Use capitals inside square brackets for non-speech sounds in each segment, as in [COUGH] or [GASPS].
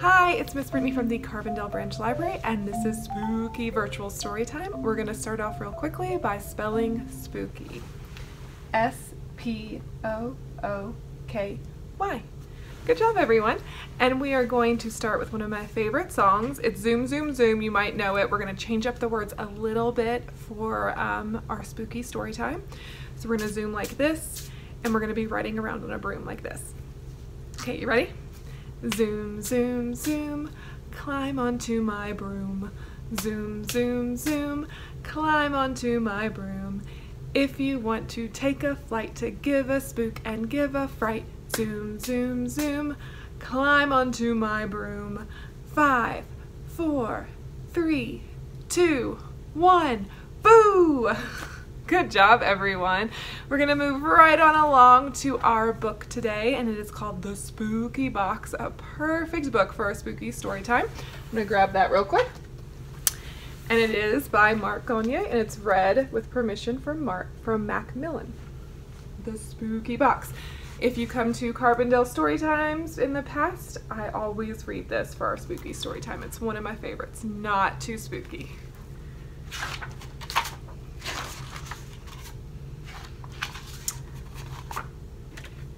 Hi, it's Miss Britney from the Carbondale Branch Library, and this is Spooky Virtual Storytime. We're going to start off real quickly by spelling spooky. S P O O K Y. Good job, everyone. And we are going to start with one of my favorite songs. It's Zoom, Zoom, Zoom. You might know it. We're going to change up the words a little bit for um, our spooky story time. So we're going to zoom like this, and we're going to be riding around on a broom like this. Okay, you ready? Zoom, zoom, zoom, climb onto my broom. Zoom, zoom, zoom, climb onto my broom. If you want to take a flight to give a spook and give a fright, zoom, zoom, zoom, climb onto my broom. Five, four, three, two, one, boo! [LAUGHS] Good job, everyone. We're to move right on along to our book today, and it is called The Spooky Box, a perfect book for a spooky story time. I'm to grab that real quick. And it is by Mark Gonyea, and it's read with permission from Mark from Macmillan. The Spooky Box. If you come to Carbondale story times in the past, I always read this for our spooky story time. It's one of my favorites. Not too spooky.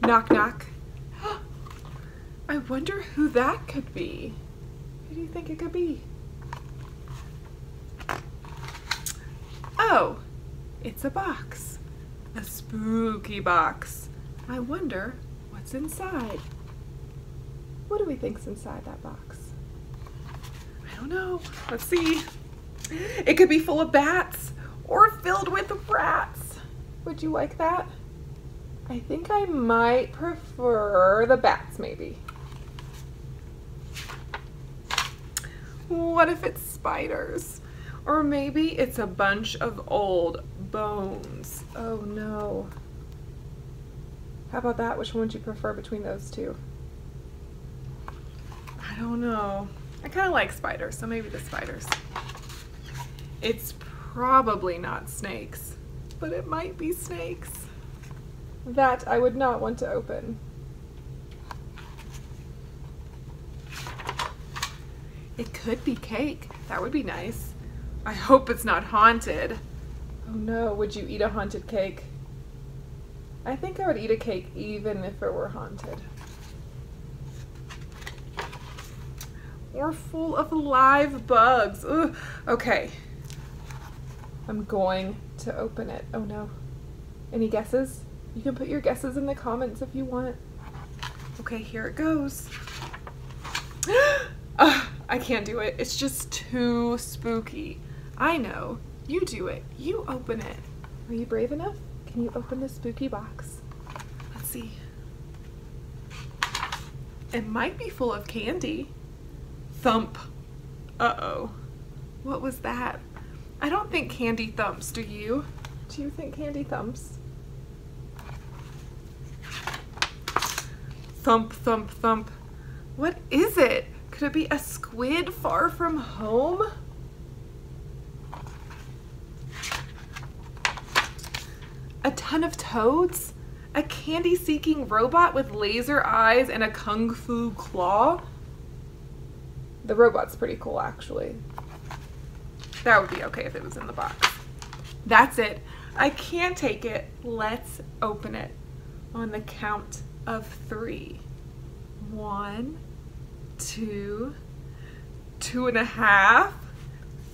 Knock, knock. [GASPS] I wonder who that could be. Who do you think it could be? Oh, it's a box. A spooky box. I wonder what's inside. What do we think's inside that box? I don't know. Let's see. It could be full of bats or filled with rats. Would you like that? I think I might prefer the bats, maybe. What if it's spiders? Or maybe it's a bunch of old bones. Oh no. How about that? Which one would you prefer between those two? I don't know. I kind of like spiders, so maybe the spiders. It's probably not snakes, but it might be snakes. That I would not want to open. It could be cake. That would be nice. I hope it's not haunted. Oh no, would you eat a haunted cake? I think I would eat a cake even if it were haunted. Or full of live bugs. Ugh. Okay. I'm going to open it. Oh no. Any guesses? You can put your guesses in the comments if you want. Okay, here it goes. [GASPS] uh, I can't do it. It's just too spooky. I know. You do it. You open it. Are you brave enough? Can you open the spooky box? Let's see. It might be full of candy. Thump. Uh-oh. What was that? I don't think candy thumps, do you? Do you think candy thumps? Thump, thump, thump. What is it? Could it be a squid far from home? A ton of toads? A candy-seeking robot with laser eyes and a kung fu claw? The robot's pretty cool, actually. That would be okay if it was in the box. That's it. I can't take it. Let's open it on the count of three. One, two, two and a half,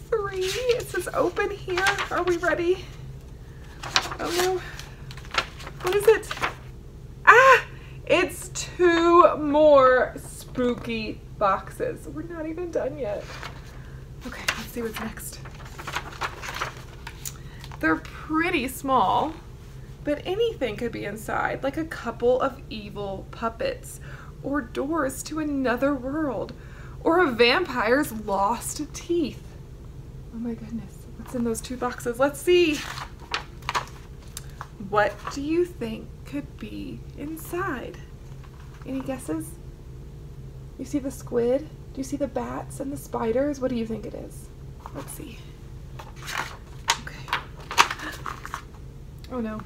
three. It says open here. Are we ready? Oh no. What is it? Ah! It's two more spooky boxes. We're not even done yet. Okay, let's see what's next. They're pretty small, but anything could be inside, like a couple of evil puppets, or doors to another world, or a vampire's lost teeth. Oh my goodness, what's in those two boxes? Let's see. What do you think could be inside? Any guesses? You see the squid? Do you see the bats and the spiders? What do you think it is? Let's see. Okay. [GASPS] Oh no.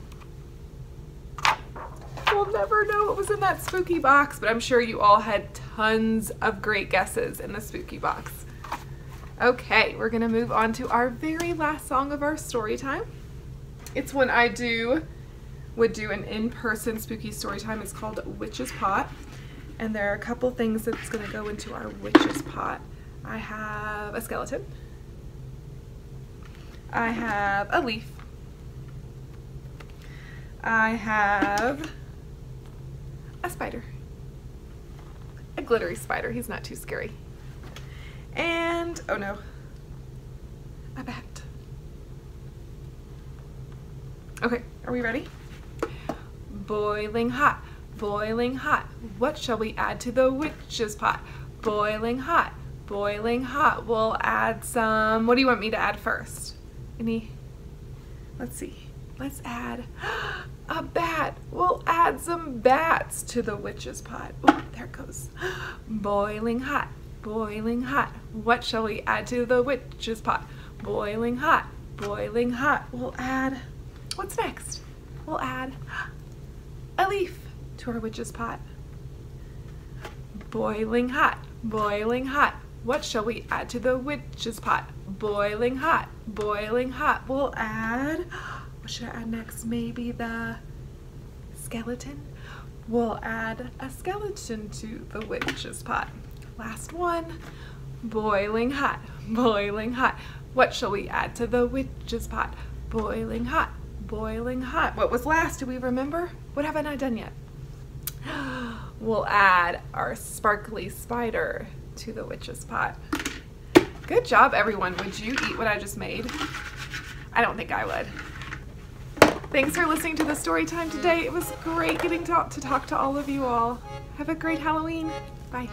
Never know what was in that spooky box, but I'm sure you all had tons of great guesses in the spooky box. Okay, we're gonna move on to our very last song of our story time. It's when I do would do an in-person spooky story time. It's called Witch's Pot. And there are a couple things that's gonna go into our Witch's Pot. I have a skeleton. I have a leaf. I have a spider. A glittery spider. He's not too scary. And, oh no, a bat. Okay, are we ready? Boiling hot, boiling hot. What shall we add to the witch's pot? Boiling hot, boiling hot. We'll add some, what do you want me to add first? Any, let's see. Let's add a bat. We'll add some bats to the witch's pot. There goes. [GASPS] Boiling hot, boiling hot. What shall we add to the witch's pot? Boiling hot, boiling hot. We'll add, what's next? We'll add [GASPS] a leaf to our witch's pot. Boiling hot, boiling hot. What shall we add to the witch's pot? Boiling hot, boiling hot. We'll add, should add next? Maybe the skeleton? We'll add a skeleton to the witch's pot. Last one, boiling hot, boiling hot. What shall we add to the witch's pot? Boiling hot, boiling hot. What was last? Do we remember? What haven't I done yet? [GASPS] We'll add our sparkly spider to the witch's pot. Good job, everyone. Would you eat what I just made? I don't think I would. Thanks for listening to the story time today. It was great getting to, to talk to all of you all. Have a great Halloween. Bye.